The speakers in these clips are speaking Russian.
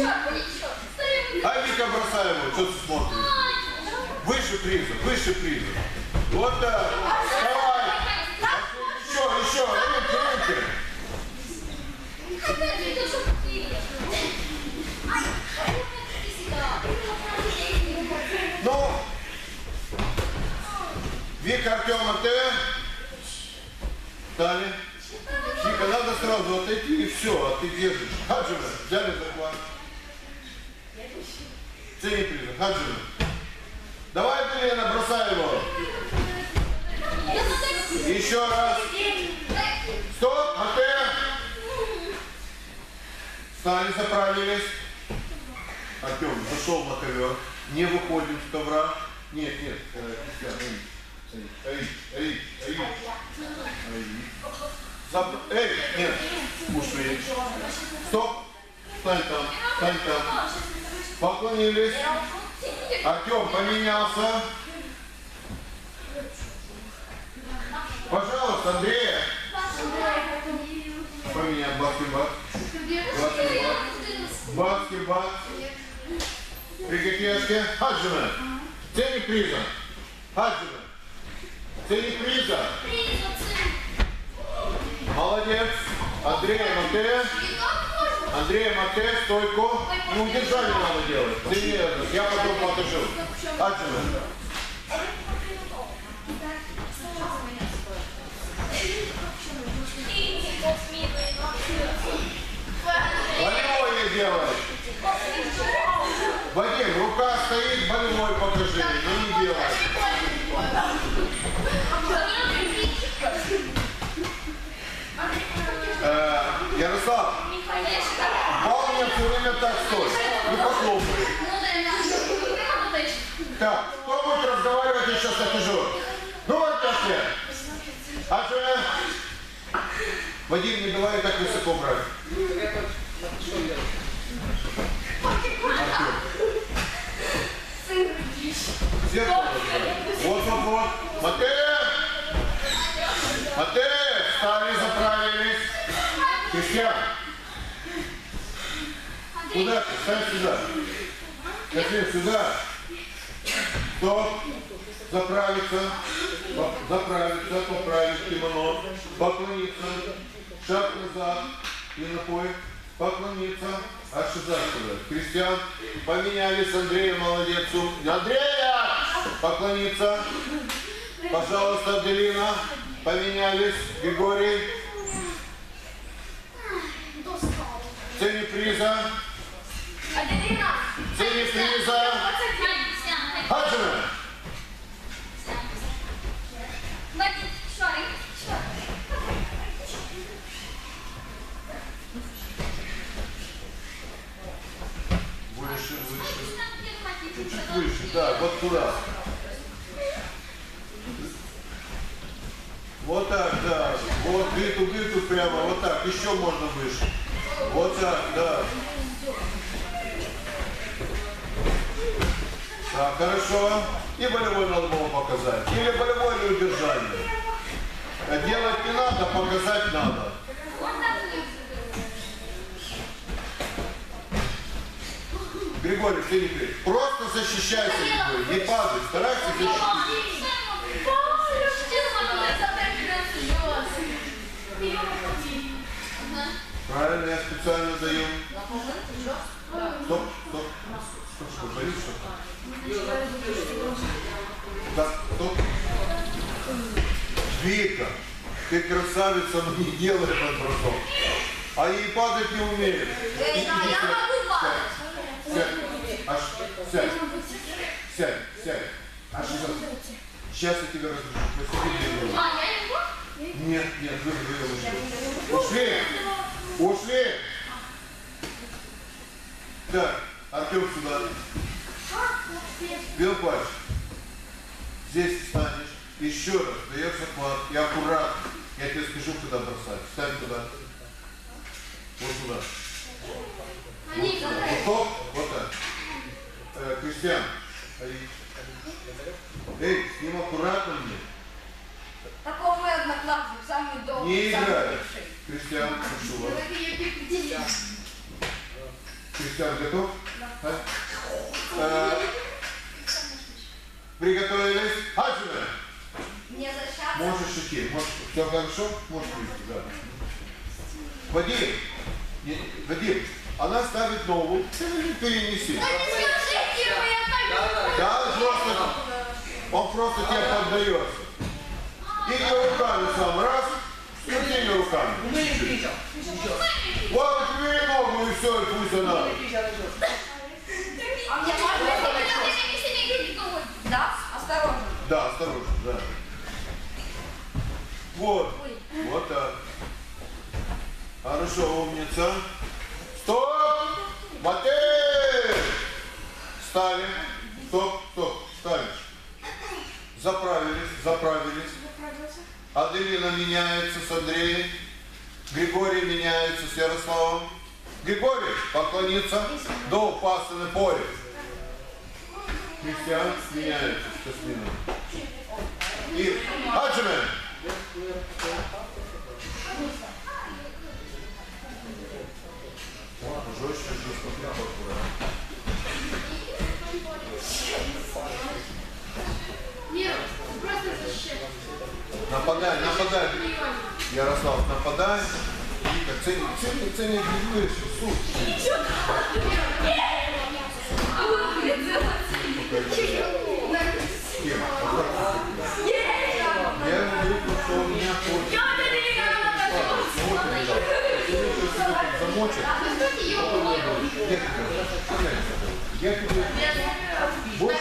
А Вика бросай его, что ты смотришь? Выше приза, выше приза. Вот так. Вставай. Еще, еще. Рынки, рынки. Ну, Вика, Артем, а ты? Встали. Вика, надо сразу отойти и все, а ты держишь. Хаджина, взяли. Цени приза, Хаджина. Давай ты, Лена, бросай его. Еще раз. Стоп, а ты? Встали, заправились. Артем, зашел на ковер. Не выходим с ковра. Нет, нет, эй, эй, эй, эй. Зап- Эй, нет, ушли. Стоп, стань там, стань там. Поклонились. Артем поменялся. Пожалуйста, Андрей. Поменяй баскетбол. Баскетбол. Приготовьте. Хаджина. Цени приза. Хаджина. Цени приза. Молодец. Андрей Мате. Андрей Мате, стойку. Ну, удержание надо делать. Цени это. Я потом покажу. Хаджина. Болевое делай. Вадим, рука стоит, болевой покажи. Ну, не делай. Э, Ярослав, бал мне все время так стой. Не похлопай. Так, кто будет разговаривать, я сейчас накажу. Ну вот так я. А что? Вадим, не давай так высоко брать. Разбирай. Вот, вот, вот. Матея! Куда ты? Стань сюда. Катрин, сюда. Стоп. Заправиться. Заправиться, поправить кимоно. Поклониться. Шаг назад. И напой. Поклониться. А шиза сюда. Кристиан. Поменялись. Андрея молодец. Андрея! Поклониться. Пожалуйста, Аделина. Поменялись. Григорий. Цени приза. Цени приза. Хаджина. Выше, выше. Чуть выше. Да, вот туда. Вот так, да. Вот гыту, гыту прямо. Вот так. Еще можно выше. Вот так, да. Так, хорошо. И болевой надо было показать. Или болевой или удержание. А Делать не надо, показать надо. Григорий, ты не пей. Просто защищайся, Григорий. Не падай, старайся защитить. Правильно, я специально даю. Стоп, стоп. Стоп, что боишься? Так. Вика, ты красавица, но не делай этот бросок. А ей падать не умеет. Иди сядь. Сядь. Аж, сядь. Сядь, сядь. Аж. Сейчас я тебя разрешу. Посиди мне в голову. Нет, нет, вы вы Ушли! Ушли! Так, Артем сюда. Бел пальчик. Здесь встанешь. Еще раз даешь захват. И аккуратно. Я тебе скажу, куда бросать. Встань туда. Вот туда. Вот, стоп. Вот так. Э, Кристиан. Эй. С ним аккуратно мне. Такого мой одноклассник, самый долгий, Не играй. Кристиан, прошу вас. Кристиан готов? Да. Э, Приготовились? Защищаться. Можешь идти. Можешь. Все хорошо? Можешь идти, да. Вадим, не- Вадим, она ставит новую. Перенеси. Да Да, просто, он просто тебе поддается. Или руками сам, раз, или руками. Кричал. Вот тебе ногу и все, и пусть она. А мне можно Да, осторожно. Да, осторожно, да. Вот, Ой. вот так. Хорошо, умница. Стоп! Матей! Стали. Стоп, стоп, стали. Заправились, заправились. Аделина меняется с Андреем. Григорий меняется с Ярославом. Григорий поклониться до пасаны поле. Христиан меняется с Космином. И Хаджимен. Жестче, жестко, аккуратно. Просто защита. Нападай, нападай. Ярослав, нападай. Вика, цени, цени, цени, Григорий, суд. Кем? Замочит, я тебе, будешь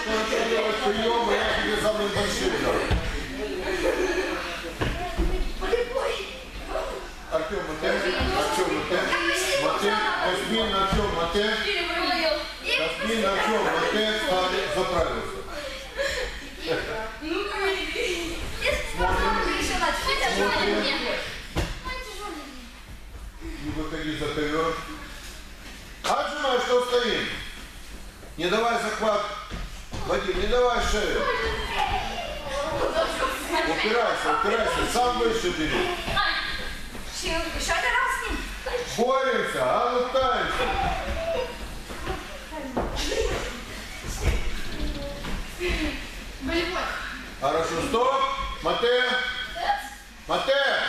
делать приемы, я тебе самый большой дам. Артем, Матей, Артем, Матей, Матей, Космин, Артем, Матей, Космин, Артем, Матей, стали, заправился. Не выходи за ковер. Отжимай, что стоим. Не давай захват. Вадим, не давай шею. Упирайся, упирайся, сам выше бери. Еще один раз с ним. Боремся, а ну таемся. Хорошо, стоп. Матея. Матея.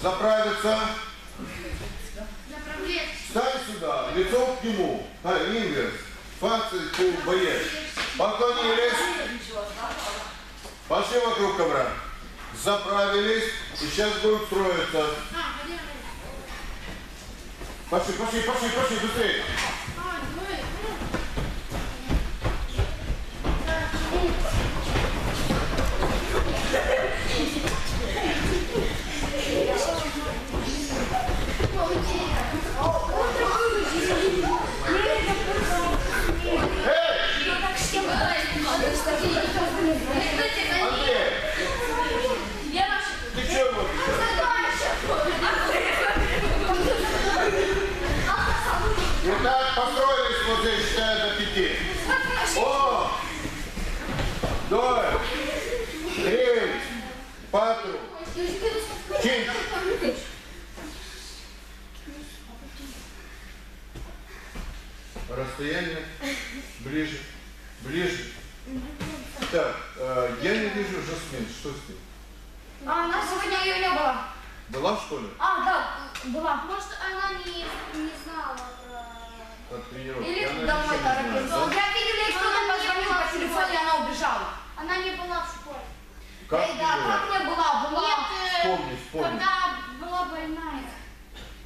Заправиться. Направление. Встань сюда, лицом к нему. А, инверс. Факцию к боец. Поклонились. Пошли вокруг ковра. Заправились. И сейчас будем строиться. Пошли, пошли, пошли, пошли, быстрее. А, Или Она знает, торопилась. да? Я видела, ей кто-то позвонил по телефону, и она убежала. Она не была в школе. Как Эй, да, было? как не была? Была. Нет, э, Вспомни, вспомни. когда была больная.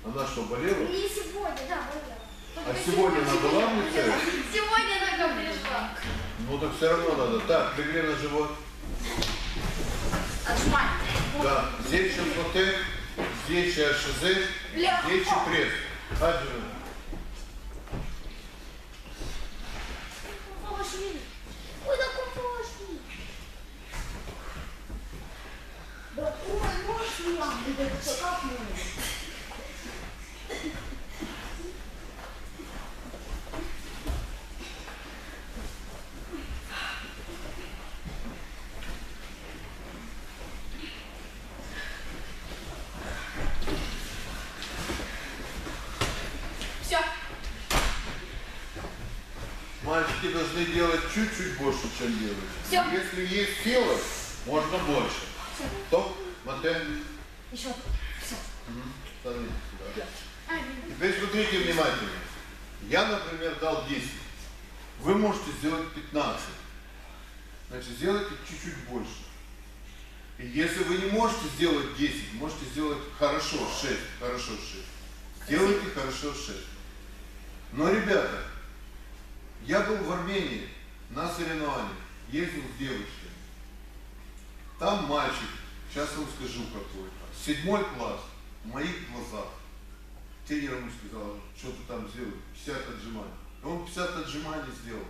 Она что, болела? Не сегодня, да, болела. А сегодня она была в лице? Сегодня только пришла. Ну так все равно надо. Так, легли на живот. Отжимай. Да. Здесь лоте, здесь Легко. здесь пресс. Аджи. Пошли. Куда пошли? Да, ой, как? Все. Мальчики должны делать чуть-чуть больше, чем девочки. Всё. Если есть сила, можно больше. Стоп, Матен. Еще. Все. Мгм. Становитесь сюда. Теперь смотрите внимательно. Я, например, дал 10. Вы можете сделать 15. Значит, сделайте чуть-чуть больше. И если вы не можете сделать 10, можете сделать хорошо 6, хорошо 6. Делайте хорошо 6. Но, ребята, я был в Армении на соревнованиях, ездил с девочками. Там мальчик, сейчас вам скажу какой-то, седьмой класс, в моих глазах. Тренер ему сказал, что ты там сделал, 50 отжиманий. И он 50 отжиманий сделал.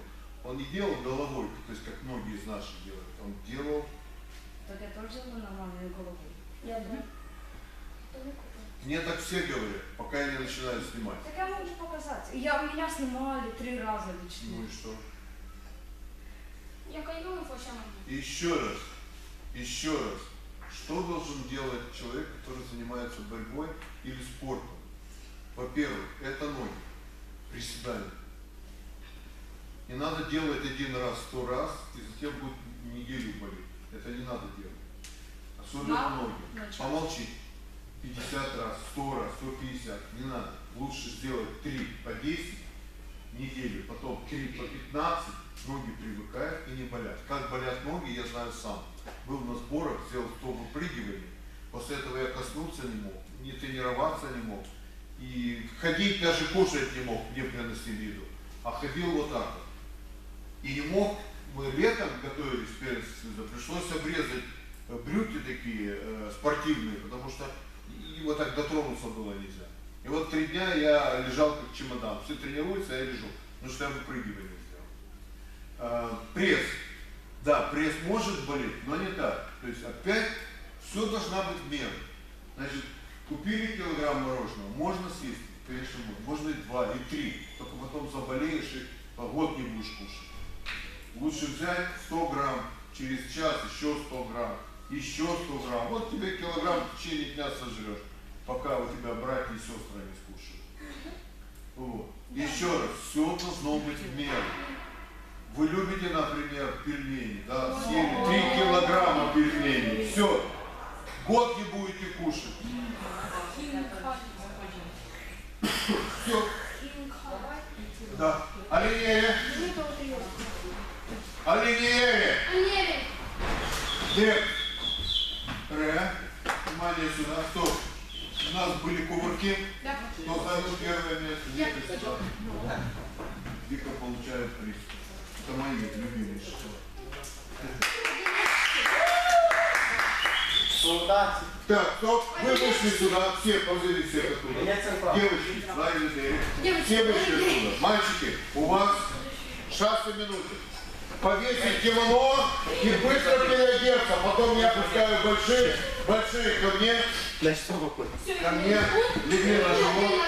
Он не делал головой, то есть как многие из наших делают. Он делал, Так я тоже делаю нормальную голову. Я да. мне так все говорят, пока я не начинаю снимать. Так я могу показать. Я, меня снимали три раза или Ну и что? Я кайфую еще раз, еще раз, что должен делать человек, который занимается борьбой или спортом? Во-первых, это ноги, приседания. Не надо делать один раз, сто раз, и затем будет неделю болеть. Это не надо делать. Особенно Мало ноги. начать. Помолчи. 50 раз, 100 раз, 150. Не надо. Лучше сделать 3 по 10 неделю, потом 3 по 15, ноги привыкают и не болят. Как болят ноги, я знаю сам. Был на сборах, сделал 100 выпрыгиваний. После этого я коснуться не мог, не тренироваться не мог. И ходить даже кушать не мог, мне приносили еду. А ходил вот так вот. И не мог, мы летом готовились перед пришлось обрезать э, брюки такие э, спортивные, потому что вот так дотронуться было нельзя. И вот три дня я лежал как чемодан. Все тренируются, а я лежу, потому что я выпрыгивание сделал. Пресс. Да, пресс может болеть, но не так. То есть опять все должна быть меру. Значит, купили килограмм мороженого, можно съесть, конечно, можно. И два, и три. Только потом заболеешь и год не будешь кушать. Лучше взять 100 грамм, через час еще 100 грамм, еще 100 грамм. Вот тебе килограмм в течение дня сожрешь, пока у тебя братья и сестры не скушают. Вот. Еще раз, все должно быть в меру. Вы любите, например, пельмени, да, съели 3 килограмма пельменей, все, год не будете кушать. Все, да. Оленеве, оленеве. Дек. Ре. Внимание сюда. Стоп. У нас были кувырки. Да. Кто займет первое место? Вика получает приз. Это мои любимые школы. Солдат. Так, стоп. Вы вышли сюда. Все, позови всех оттуда. Девочки, двери. Девочки, Все вышли оттуда. Мальчики, у вас шасси минуты. Повесить кимоно и быстро переодеться. Потом я пускаю большие, большие ко мне. На что выходит? Ко мне, легли на живот.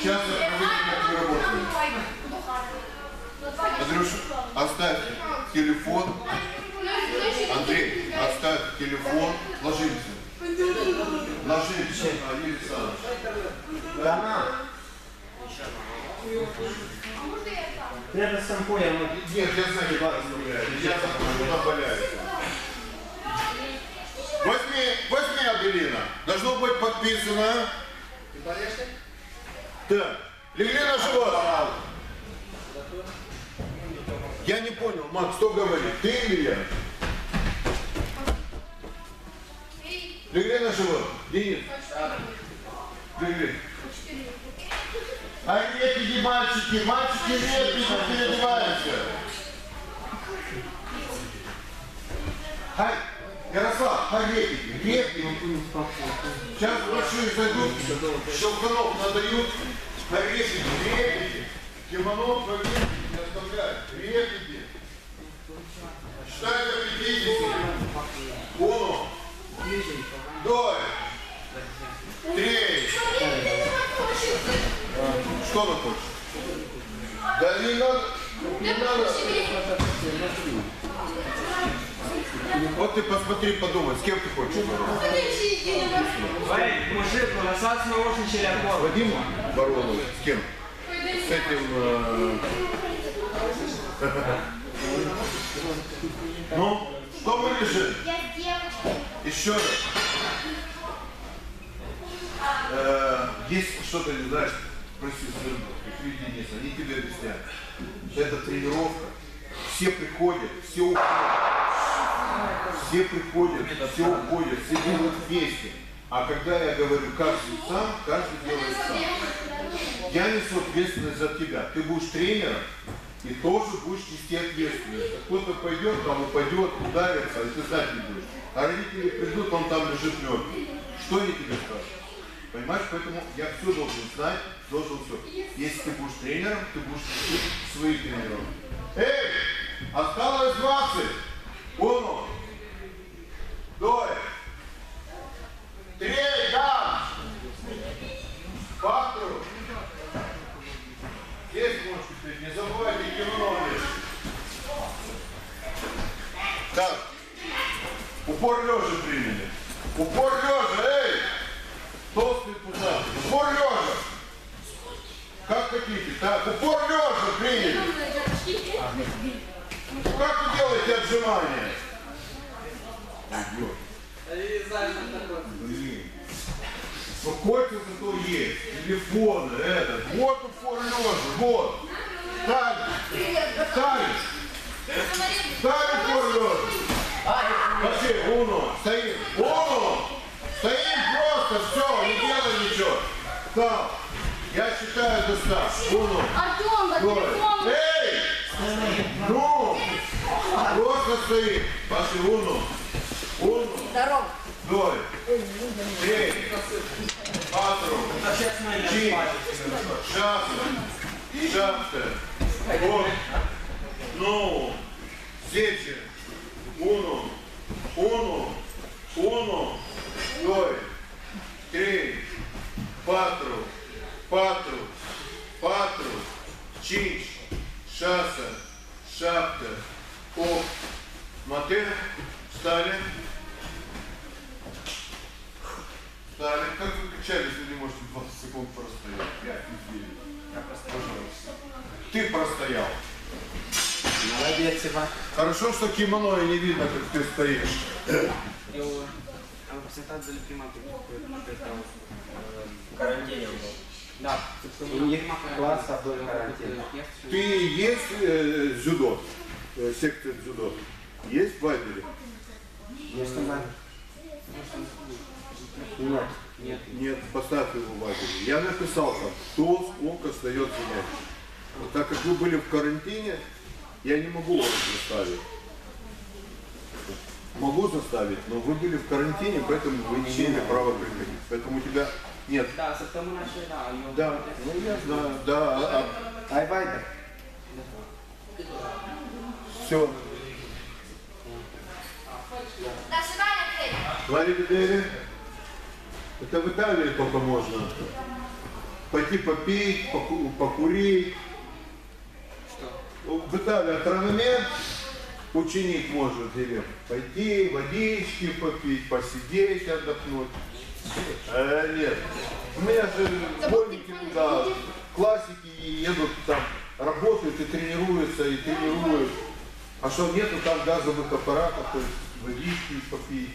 Сейчас я проверю, как вы работаете. Андрюша, оставь телефон. Андрей, оставь телефон. Ложимся. Ложимся. А, Юрий Александрович. Да. Треба сампуя, ну, Нет, я знаю. Я захожу, она валяется. Возьми, возьми, Аделина. Должно быть подписано. Так, легли на живот. Я не понял, Макс, кто говорит, ты или я? Легли на живот. Денис, легли. А репиди, мальчики, мальчики, репиди, переодеваемся. Хай, Ярослав, репиди, репиди. Сейчас большие зайдут, щелканов надают, репиди, репиди. Кимоно повесить, не оставлять, репиди. Считай до 50. Уно. Двое. Три. Что она хочет? Да не надо, не надо. Вот ты посмотри, подумай, с кем ты хочешь бороться? Мужик, ну насад очень челякор. Вадим Баронов, с кем? С этим... э, Ну, что мы решили? Я с девочкой. Еще раз. Э, Если что-то не знаешь, спроси своего Дениса, они тебе объясняют. Это тренировка. Все приходят, все уходят. Все приходят, все уходят, все делают вместе. А когда я говорю каждый сам, каждый делает сам. Я несу ответственность за тебя. Ты будешь тренером и тоже будешь нести ответственность. Кто-то пойдет, там упадет, ударится, и ты знать не будешь. А родители придут, он там лежит мертвый. Что они тебе скажут? Понимаешь, поэтому я все должен знать, должен все. Если ты будешь тренером, ты будешь нести своих тренеров. Эй, осталось 20. Uno, doi, trei, da! Quatro. Здесь можешь теперь, не забывайте кимоно лишь. Так, упор лежа приняли. Упор лежа, эй! Толстый туда. Упор лежа. Как хотите. Так, упор лежа приняли. Как вы делаете отжимания? Блин. Спокойствие зато есть. Телефоны, это. Вот упор лежа, вот. Ставь. Ставь. Ставь упор лежа. Пошли, уно, стоим. Уно. Стоим просто, все, не делай ничего. Стал. Я считаю до ста. Уно. Артем. Эй! Ну! Просто стоит. Пошли, уну. Уну. Здорово. Двое. Три. Кватру. А сейчас мы Чи. Шапка. Шапка. Вот. Ну. Сечи. Уну. Уну. Уну. Двое. Три. Quatro. Quatro. Quatro. Cinci. Шаса. Шапка. Оп. Мате. Встали. Встали. Как вы качались, вы не можете 20 секунд простоять? Я офигею. Пожалуйста. Ты простоял. Молодец, Иван. Хорошо, что кимоно и не видно, как ты стоишь. De prima pe в карантине был. Да, у них класса был карантин. Ты есть э, дзюдо? Э, секция дзюдо? Есть в Вайбере? Есть онлайн? Нет. Нет. Нет, поставь его в Вайбере. Я написал там, кто сколько сдает занятий. Вот так как вы были в карантине, я не могу вас заставить. Могу заставить, но вы были в карантине, поэтому вы не имели права приходить. Поэтому у тебя нет. Da, eu... Да, ну я знаю, да. А, Ai Viber? все. До свидания, тренер. Лари это в Италии только можно. Пойти попить, поку- покурить. Италии астрономент ученик может или пойти, водички попить, посидеть, отдохнуть. Э, нет. У меня же школьники туда, классики едут там, работают и тренируются, и тренируют. А что нету там газовых аппаратов, то есть водички попить.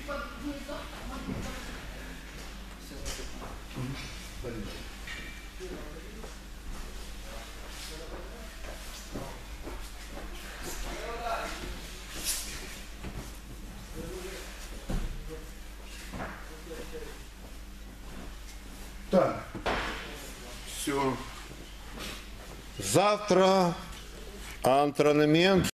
Так. Все. Завтра антранамент.